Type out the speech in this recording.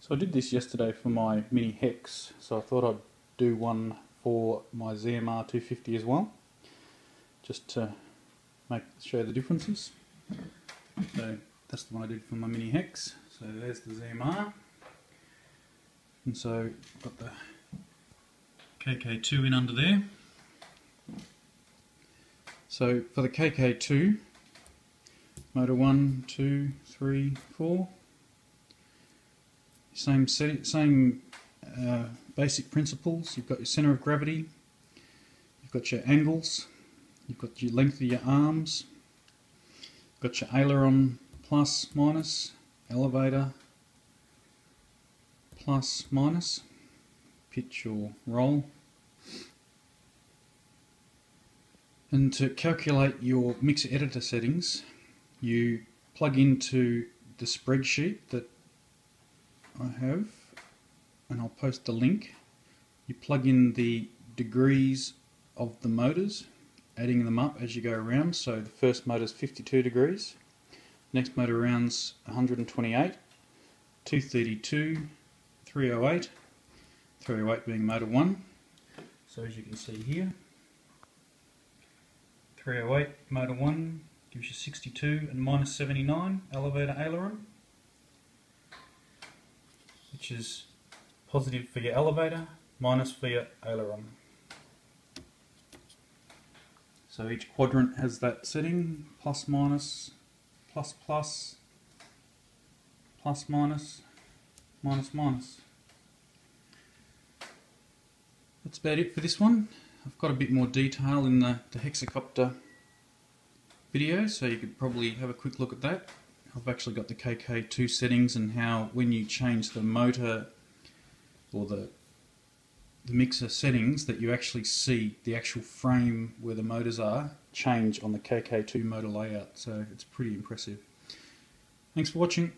So I did this yesterday for my Mini Hex, so I thought I'd do one for my ZMR 250 as well, just to make show the differences. So that's the one I did for my Mini Hex. So there's the ZMR, and so got the KK2 in under there. So for the KK2, motor 1, 2, 3, 4, same same uh, basic principles. You've got your center of gravity, you've got your angles, you've got your length of your arms, you've got your aileron plus minus, elevator plus minus, pitch or roll. And to calculate your mixer editor settings, you plug into the spreadsheet that I have, and I'll post the link. You plug in the degrees of the motors, adding them up as you go around. So the first motor is 52 degrees, next motor rounds 128, 232, 308, 308 being motor 1. So as you can see here, 308 motor 1 gives you 62 and minus 79 elevator aileron which is positive for your elevator, minus for your aileron. So each quadrant has that setting, plus minus, plus plus, plus minus, minus minus. That's about it for this one. I've got a bit more detail in the, the hexacopter video, so you could probably have a quick look at that. I've actually got the KK2 settings and how when you change the motor or the the mixer settings that you actually see the actual frame where the motors are change on the KK2 motor layout so it's pretty impressive. Thanks for watching.